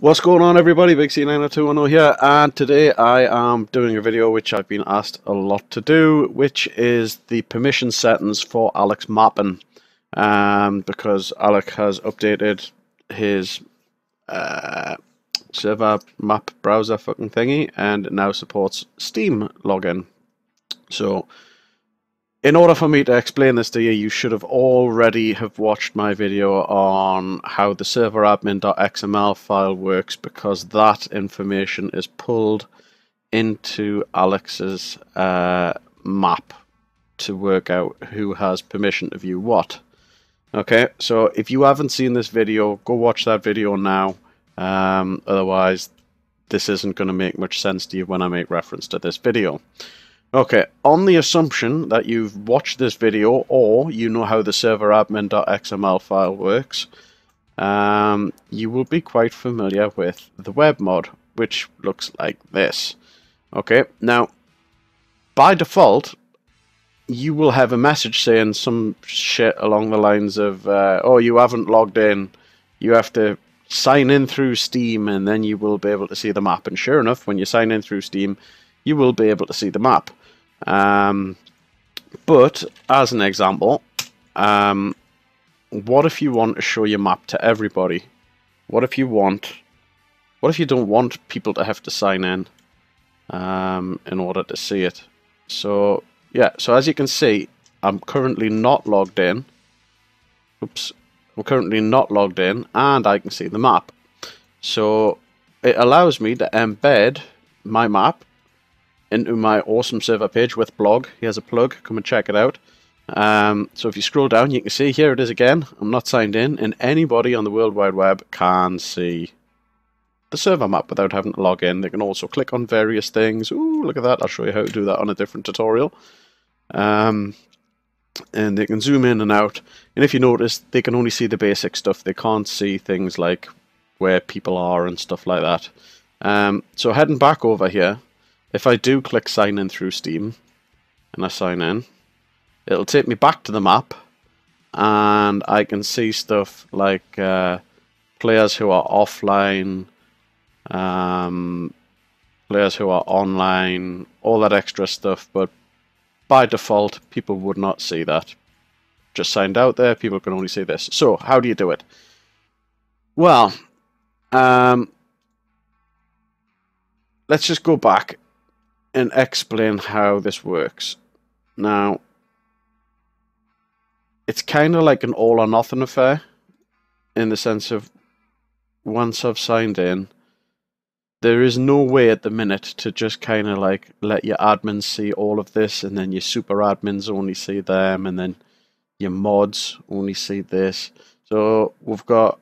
What's going on everybody, Big C90210 here, and today I am doing a video which I've been asked a lot to do, which is the permission settings for Allocs Mapping. Um, because Alex has updated his uh, server map browser fucking thingy and now supports Steam login. So in order for me to explain this to you, you should have already have watched my video on how the serveradmin.xml file works because that information is pulled into Alloc's uh, map to work out who has permission to view what. Okay, so if you haven't seen this video, go watch that video now. Um, otherwise, this isn't going to make much sense to you when I make reference to this video. Okay, on the assumption that you've watched this video or you know how the serveradmin.xml file works, um, you will be quite familiar with the web mod, which looks like this. Okay, now, by default, you will have a message saying some shit along the lines of, uh, oh, you haven't logged in, you have to sign in through Steam and then you will be able to see the map. And sure enough, when you sign in through Steam, you will be able to see the map. Um, but as an example, um, what if you want to show your map to everybody? What if you want, what if you don't want people to have to sign in um, in order to see it? So yeah, so as you can see, I'm currently not logged in. Oops, I'm currently not logged in, and I can see the map. So it allows me to embed my map into my awesome server page with blog. He has a plug. Come and check it out. Um, so if you scroll down, you can see here it is again. I'm not signed in, and anybody on the World Wide Web can see the server map without having to log in. They can also click on various things. Ooh, look at that. I'll show you how to do that on a different tutorial. Um, and they can zoom in and out. And if you notice, they can only see the basic stuff. They can't see things like where people are and stuff like that. Um, so heading back over here, if I do click sign in through Steam and I sign in, it'll take me back to the map and I can see stuff like uh, players who are offline, um, players who are online, all that extra stuff, but by default, people would not see that. Just signed out there, people can only see this. So, how do you do it? Well, um, let's just go back and explain how this works. Now, it's kind of like an all or nothing affair in the sense of once I've signed in, there is no way at the minute to just kind of like let your admins see all of this and then your super admins only see them and then your mods only see this. So we've got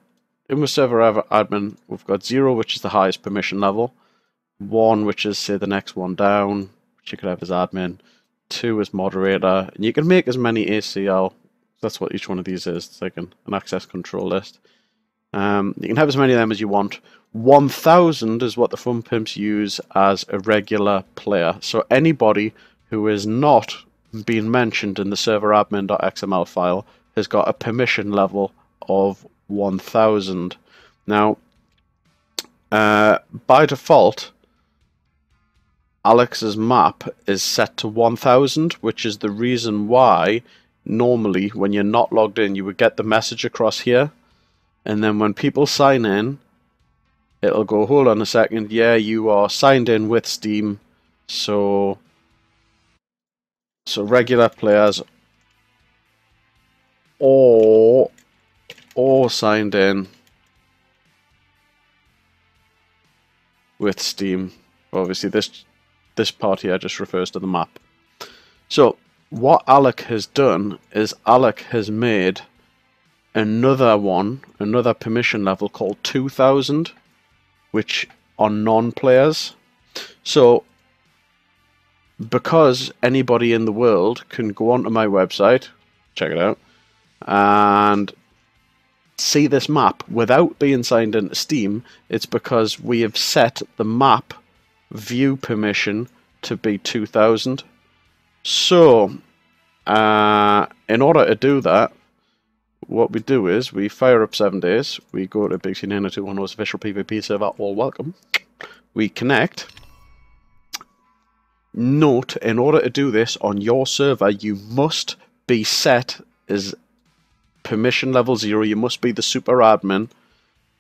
in the server admin, we've got zero, which is the highest permission level one, which is say the next one down, which you could have as admin, two as moderator, and you can make as many ACL. That's what each one of these is. It's like an, an access control list. Um, you can have as many of them as you want. 1000 is what the Fun Pimps use as a regular player. So anybody who is not being mentioned in the serveradmin.xml file has got a permission level of 1000. Now, uh, by default, Alloc's map is set to 1000, which is the reason why normally when you're not logged in, you would get the message across here. And then when people sign in, it'll go, hold on a second, yeah, you are signed in with Steam. So, so regular players or, or signed in with Steam. Obviously, this this part here just refers to the map. So what Alloc has done is Alloc has made another one, another permission level called 2000, which are non-players. So because anybody in the world can go onto my website, check it out, and see this map without being signed into Steam, it's because we have set the map view permission to be 2000. So, uh, in order to do that, what we do is we fire up 7 days, we go to Big C90210's official PvP server, all welcome, we connect. Note, in order to do this on your server, you must be set as permission level 0, you must be the super admin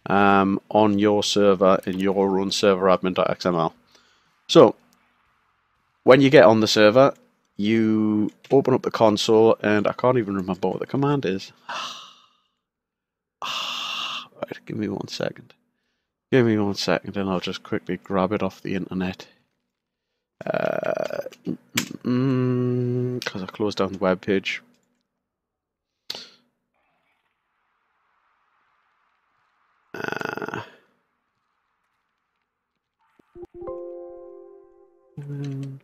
um, on your server in your own server admin.xml. So, when you get on the server, you open up the console, and I can't even remember what the command is. right, give me one second. Give me one second, and I'll just quickly grab it off the internet. Because uh, mm, mm, I closed down the web page. Uh, Mm.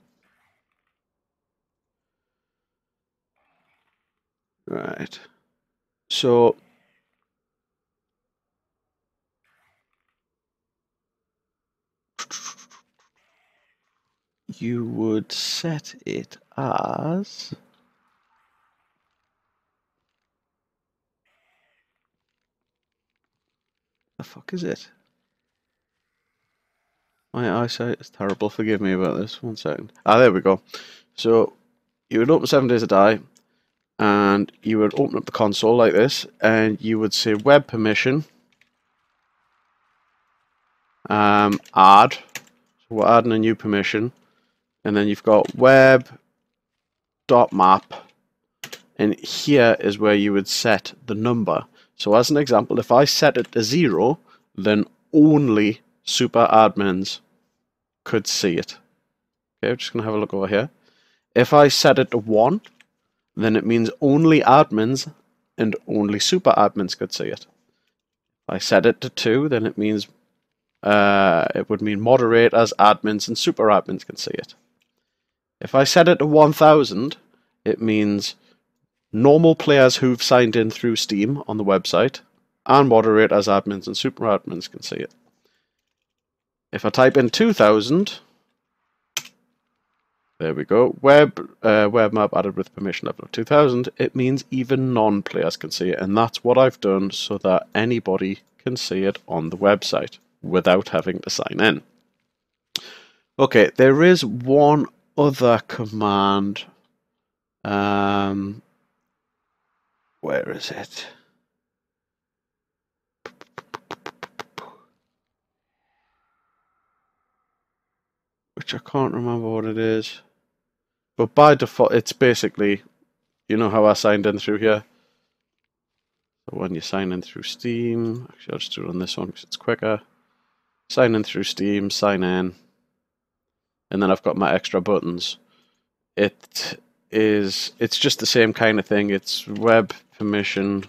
Right. So you would set it as the fuck is it? My eyesight is terrible. Forgive me about this. One second. Ah, there we go. So you would open Seven Days to Die, and you would open up the console like this and you would say web permission um, add so we're adding a new permission and then you've got web dot map and here is where you would set the number so as an example if I set it to zero then only super admins could see it okay I'm just gonna have a look over here if I set it to one then it means only admins and only super admins could see it. If I set it to 2, then it means uh, it would mean moderators, admins, and super admins can see it. If I set it to 1000, it means normal players who've signed in through Steam on the website, and moderators, admins, and super admins can see it. If I type in 2000, there we go. Web uh, web map added with permission level of 2000. It means even non-players can see it, and that's what I've done so that anybody can see it on the website without having to sign in. Okay, there is one other command. Um, where is it? Which I can't remember what it is. But by default, it's basically, you know how I signed in through here? So when you sign in through Steam, actually I'll just do it on this one because it's quicker. Sign in through Steam, sign in. And then I've got my extra buttons. It is, it's just the same kind of thing. It's web permission,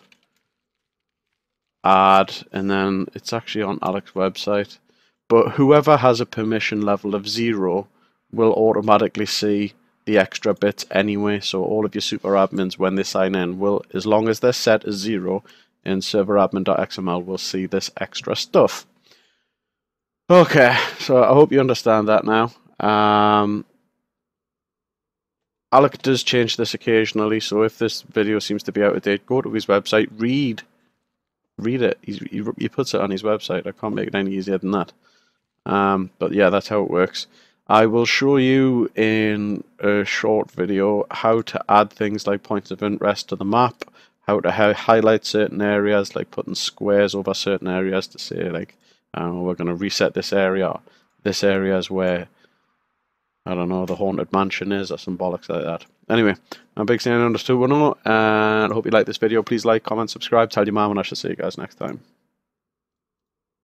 add, and then it's actually on Alloc's website. But whoever has a permission level of zero will automatically see the extra bits anyway. So all of your super admins, when they sign in, will, as long as they're set as zero in serveradmin.xml, will see this extra stuff. Okay, so I hope you understand that now. Um, Alloc does change this occasionally, so if this video seems to be out of date, go to his website, read, read it. He's, he, he puts it on his website. I can't make it any easier than that. Um, but yeah, that's how it works. I will show you in a short video how to add things like points of interest to the map, how to highlight certain areas, like putting squares over certain areas to say like, um, we're going to reset this area. This area is where, I don't know, the Haunted Mansion is or some bollocks like that. Anyway, I'm Big C90210 and I hope you like this video. Please like, comment, subscribe, tell your mom and I shall see you guys next time.